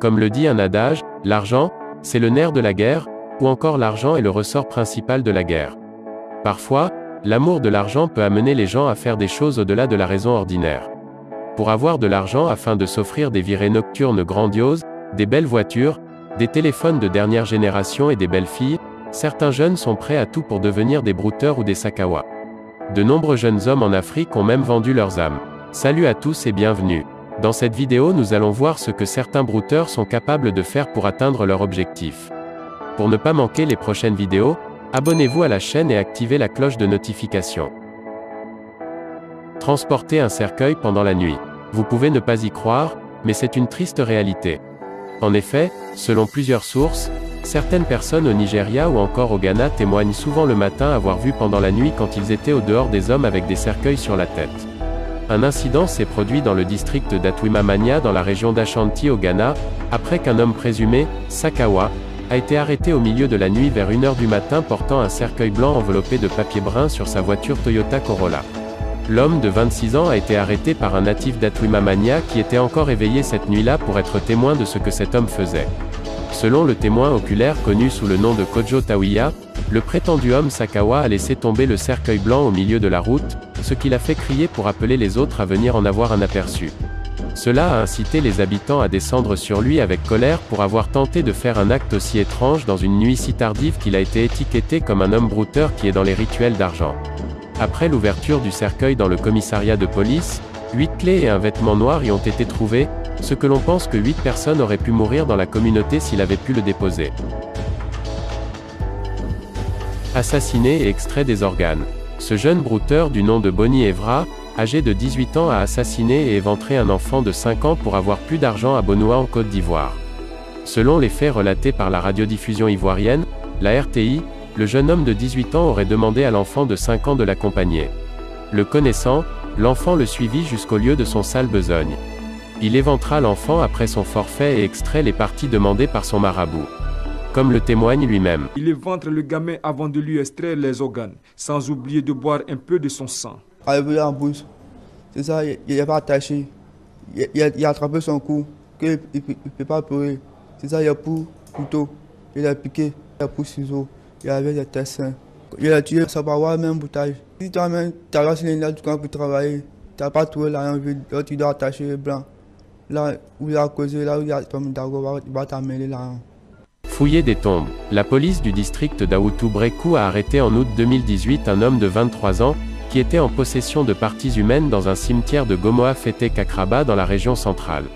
Comme le dit un adage, l'argent, c'est le nerf de la guerre, ou encore l'argent est le ressort principal de la guerre. Parfois, l'amour de l'argent peut amener les gens à faire des choses au-delà de la raison ordinaire. Pour avoir de l'argent afin de s'offrir des virées nocturnes grandioses, des belles voitures, des téléphones de dernière génération et des belles filles, certains jeunes sont prêts à tout pour devenir des brouteurs ou des sakawa. De nombreux jeunes hommes en Afrique ont même vendu leurs âmes. Salut à tous et bienvenue. Dans cette vidéo nous allons voir ce que certains brouteurs sont capables de faire pour atteindre leur objectif. Pour ne pas manquer les prochaines vidéos, abonnez-vous à la chaîne et activez la cloche de notification. Transporter un cercueil pendant la nuit. Vous pouvez ne pas y croire, mais c'est une triste réalité. En effet, selon plusieurs sources, certaines personnes au Nigeria ou encore au Ghana témoignent souvent le matin avoir vu pendant la nuit quand ils étaient au dehors des hommes avec des cercueils sur la tête. Un incident s'est produit dans le district d'Atwimamania dans la région d'Ashanti au Ghana, après qu'un homme présumé, Sakawa, a été arrêté au milieu de la nuit vers 1h du matin portant un cercueil blanc enveloppé de papier brun sur sa voiture Toyota Corolla. L'homme de 26 ans a été arrêté par un natif d'Atwimamania qui était encore éveillé cette nuit-là pour être témoin de ce que cet homme faisait. Selon le témoin oculaire connu sous le nom de Kojo Tawiya, le prétendu homme Sakawa a laissé tomber le cercueil blanc au milieu de la route, ce qui l'a fait crier pour appeler les autres à venir en avoir un aperçu. Cela a incité les habitants à descendre sur lui avec colère pour avoir tenté de faire un acte aussi étrange dans une nuit si tardive qu'il a été étiqueté comme un homme brouteur qui est dans les rituels d'argent. Après l'ouverture du cercueil dans le commissariat de police, huit clés et un vêtement noir y ont été trouvés, ce que l'on pense que huit personnes auraient pu mourir dans la communauté s'il avait pu le déposer. Assassiné et extrait des organes. Ce jeune brouteur du nom de Bonnie Evra, âgé de 18 ans a assassiné et éventré un enfant de 5 ans pour avoir plus d'argent à Bonois en Côte d'Ivoire. Selon les faits relatés par la radiodiffusion ivoirienne, la RTI, le jeune homme de 18 ans aurait demandé à l'enfant de 5 ans de l'accompagner. Le connaissant, l'enfant le suivit jusqu'au lieu de son sale besogne. Il éventra l'enfant après son forfait et extrait les parties demandées par son marabout comme le témoigne lui-même. Il éventre le gamin avant de lui extraire les organes, sans oublier de boire un peu de son sang. Arrivé en bouche, c'est ça, il n'est pas attaché. Il, a, attrapé son cou, qu'il ne peut pas pleurer. C'est ça, il a pris couteau, il a piqué, il a pris ciseaux, il avait des tessins. Il a tué sa paroi, même bouteille. Si toi-même, tu as lancé les du camp pour travailler, tu n'as pas trouvé l'argent vide, là tu dois attacher les blancs. Là où il a causé, là où il a tombé d'accord, il va t'amener l'argent. Fouiller des tombes. La police du district d'Aoutou-Brekou a arrêté en août 2018 un homme de 23 ans, qui était en possession de parties humaines dans un cimetière de Gomoa Fete Kakraba dans la région centrale.